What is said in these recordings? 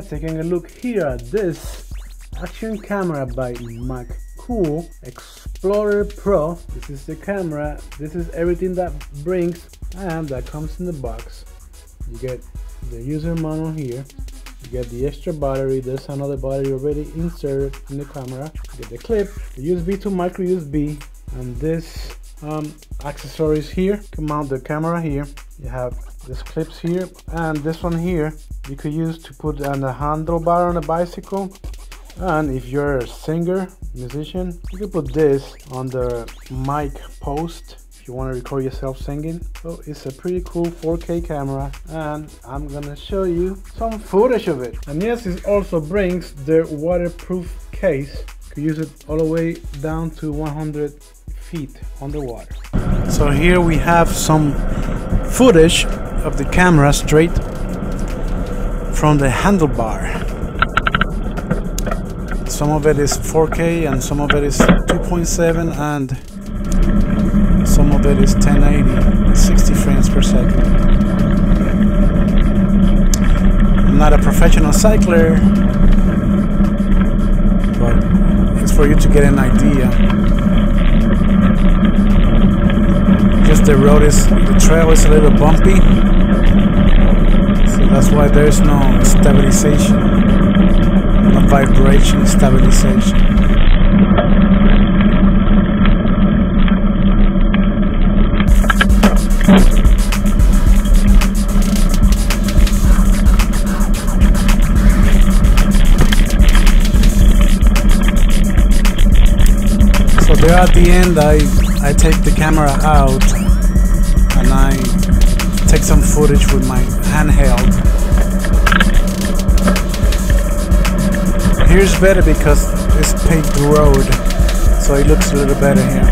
guys taking a look here at this action camera by MGcool Explorer Pro. This is the camera. This is everything that brings and that comes in the box. You get the user manual here. You get the extra battery. There's another battery already inserted in the camera. You get the clip the USB to micro USB and this um, accessories here. To mount the camera here you have this clips here and this one here you could use to put on the handlebar on a bicycle. And if you're a singer musician you can put this on the mic post if you want to record yourself singing. So it's a pretty cool 4k camera and i'm gonna show you some footage of it. And yes it also brings the waterproof case. You can use it all the way down to 100 feet underwater. So here we have some footage of the camera straight from the handlebar. Some of it is 4K and some of it is 2.7 and some of it is 1080, 60 frames per second. I'm not a professional cycler, but it's for you to get an idea just the road is the trail is a little bumpy. So that's why there's no stabilization no vibration stabilization. So there at the end I I take the camera out and I take some footage with my handheld. Here's better because it's paved road, so it looks a little better here.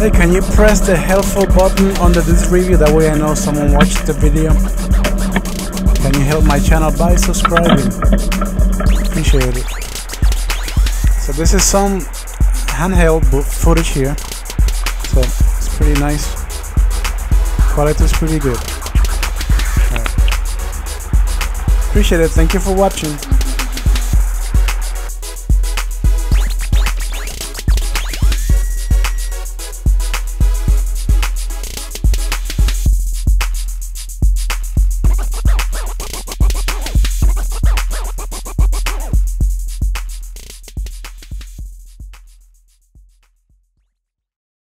Hey, can you press the helpful button under this review? That way I know someone watched the video. Can you help my channel by subscribing? Appreciate it. So this is some handheld footage here. So it's pretty nice. Quality is pretty good. Right. Appreciate it. Thank you for watching.